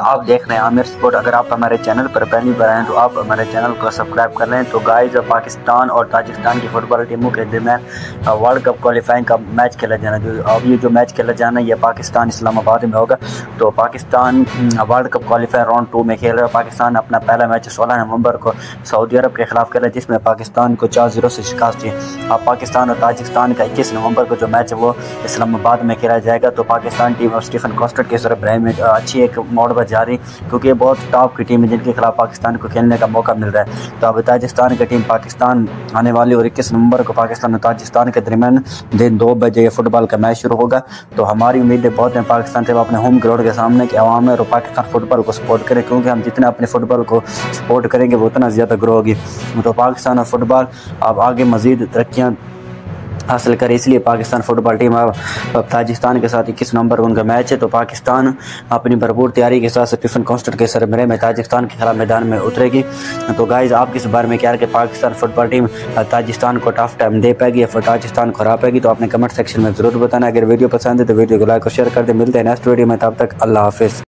आप देख रहे हैं आमिर स्पोर्ट अगर आप हमारे चैनल पर पहली बार आए तो आप हमारे चैनल को सब्सक्राइब कर लें। तो गाइस पाकिस्तान और ताजिकिस्तान की फुटबॉल टीमों के दरमियान वर्ल्ड कप क्वालिफाइंग का मैच खेला जाना। जो, अब ये जो मैच खेला जाना है ये पाकिस्तान इस्लामाबाद में होगा। तो Pakistan world cup qualifier round two में खेल रहा है। पाकिस्तान अपना पहला मैच सोलह नवंबर को सऊदी अरब के खिलाफ खेला, जिसमें पाकिस्तान को चार ज़ीरो से शिकस्त हुई अब पाकिस्तान और ताजिकिस्तान का इक्कीस नवंबर को जो मैच है, वो इस्लामाबाद में खेला जाएगा। तो पाकिस्तान टीम और स्टीफन कॉस्टर के सर में अच्छी एक मोड़ पर जा रही क्योंकि बहुत टॉप की टीम है जिनके खिलाफ पाकिस्तान को खेलने का मौका मिल रहा है। तो अब ताजिस्तान की टीम पाकिस्तान आने वाली और इक्कीस नवंबर को पाकिस्तान और ताजिस्तान के दरमियान दिन दो बजे फुटबॉल का मैच शुरू होगा। तो हमारी उम्मीदें बहुत हैं पाकिस्तान से अपने होम ग्राउंड के सामने कि आवाम है और पाकिस्तान फुटबॉल को सपोर्ट करें, क्योंकि हम जितना अपने फुटबॉल को सपोर्ट करेंगे, वो उतना ज़्यादा ग्रो होगी। तो पाकिस्तान और फुटबॉल अब आगे मज़ीद तरक्याँ हासिल करे, इसलिए पाकिस्तान फुटबॉल टीम अब ताजिस्तान के साथ इक्कीस नंबर का उनका मैच है। तो पाकिस्तान अपनी भरपूर तैयारी के साथ टिफ़िन कॉन्स्टेंट के सरमरे में ताजिस्तान के खिलाफ मैदान में उतरेगी। तो गाइज़ आप किस बारे में क्या कि पाकिस्तान फुटबॉल टीम ताजिस्तान को टफ टाइम दे पाएगी या फिर ताजिस्तान को हरा पाएगी? तो आपने कमेंट सेक्शन में ज़रूर बताना। अगर वीडियो पसंद है तो वीडियो को लाइक और शेयर कर दे। मिलते हैं नेक्स्ट वीडियो में, तब तक अल्लाह हाफिज़।